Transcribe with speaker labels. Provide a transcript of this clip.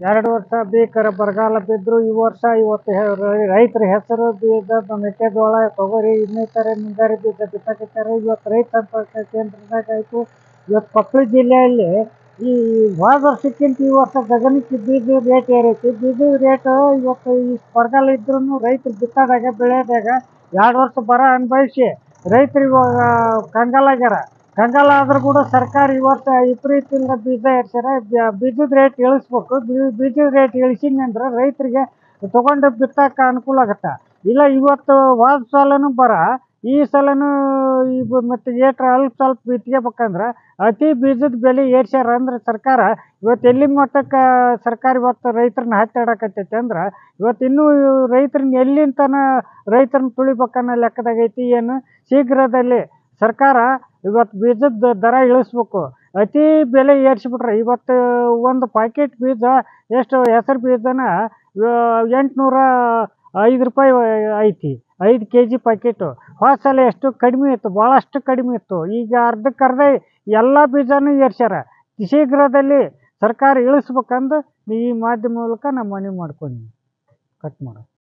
Speaker 1: ಎರಡು ವರ್ಷ ಭೀಕರ ಬರಗಾಲ ಬಿದ್ದರು ಈ ವರ್ಷ ಇವತ್ತು ರೈತರ ಹೆಸರು ಬೀಜ ಮೆಕ್ಕೆಜೋಳ, ತೊಗರಿ, ಇನ್ನಿತರ ಮುಂಗಾರಿ ಬೀಜ ಬಿತ್ತಾಕಿತ್ತಾರೆ. ಇವತ್ತು ರೈತ ಕೇಂದ್ರದಾಗ ಆಯಿತು. ಇವತ್ತು ಕೊಪ್ಪಳ ಜಿಲ್ಲೆಯಲ್ಲಿ ಈ ಹೋದ ವರ್ಷಕ್ಕಿಂತ ಈ ವರ್ಷ ಗಗನಕ್ಕೆ ಬೀಜ ರೇಟ್ ಏರೈತಿ. ಬೀಜ ರೇಟ್ ಇವತ್ತು ಈ ಬರಗಾಲ ಇದ್ರೂ ರೈತರು ಬಿತ್ತದಾಗ, ಬೆಳೆದಾಗ ಎರಡು ವರ್ಷ ಬರ ಅನುಭವಿಸಿ ರೈತರು ಇವಾಗ ಕಂಗಾಲಾಗ್ಯಾರ. ಕಂಗಾಲ ಆದ್ರೂ ಕೂಡ ಸರ್ಕಾರ ಇವತ್ತು ವಿಪರೀತದಿಂದ ಬೀಜ ಇರ್ತಾರೆ ಬೀಜದ ರೇಟ್ ಇಳಿಸ್ಬೇಕು. ಬೀಜದ ರೇಟ್ ಇಳಿಸಿದ್ನಿ ಅಂದ್ರೆ ರೈತರಿಗೆ ತಗೊಂಡು ಬಿತ್ತಕ್ಕೆ ಅನುಕೂಲ ಆಗತ್ತೆ? ಇಲ್ಲ, ಇವತ್ತು ಹೋದ ಸಲನೂ ಬರ. ಈ ಸಲನೂ ಮತ್ತೆ ಏಟ್ರ ಅಲ್ಪ ಸ್ವಲ್ಪ ಬಿತ್ಕೋಬೇಕಂದ್ರೆ ಅತಿ ಬೀಜದ ಬೆಲೆ ಏರ್ಸ್ಯಾರ ಅಂದ್ರೆ ಸರ್ಕಾರ. ಇವತ್ತು ಎಲ್ಲಿ ಮಟ್ಟಕ್ಕೆ ಸರ್ಕಾರ ಇವತ್ತು ರೈತರನ್ನ ಹತ್ತಾಡಕತ್ತೈತೆ ಅಂದ್ರೆ ಇವತ್ತು ಇನ್ನೂ ರೈತರನ್ನ ಎಲ್ಲಿಂತನ ರೈತರನ್ನ ತುಳಿಬೇಕನ್ನೋ ಲೆಕ್ಕದಾಗ ಐತಿ ಏನು? ಶೀಘ್ರದಲ್ಲಿ ಸರ್ಕಾರ ಇವತ್ತು ಬೀಜದ ದರ ಇಳಿಸ್ಬೇಕು. ಅತಿ ಬೆಲೆ ಏರ್ಸಿಬಿಟ್ರೆ ಇವತ್ತು ಒಂದು ಪ್ಯಾಕೆಟ್ ಬೀಜ ಎಷ್ಟು ಹೆಸರು ಬೀಜನ ಎಂಟುನೂರ ಐದು ರೂಪಾಯಿ ಐತಿ, ಐದು ಕೆ ಜಿ ಪ್ಯಾಕೆಟು ಹೊಸಲ್ಲಿ ಸಲ ಎಷ್ಟು ಕಡಿಮೆ ಇತ್ತು ಭಾಳಷ್ಟು ಕಡಿಮೆ ಇತ್ತು. ಈಗ ಅರ್ಧಕ್ಕರ್ಧ ಎಲ್ಲ ಬೀಜನೂ ಏರ್ಸ್ಯಾರ. ಶೀಘ್ರದಲ್ಲಿ ಸರ್ಕಾರ ಇಳಿಸ್ಬೇಕಂದು ಈ ಮಾಧ್ಯಮ ಮೂಲಕ ನಾನು ಮನವಿ ಮಾಡ್ಕೊಂಡು ಕಟ್ ಮಾಡು.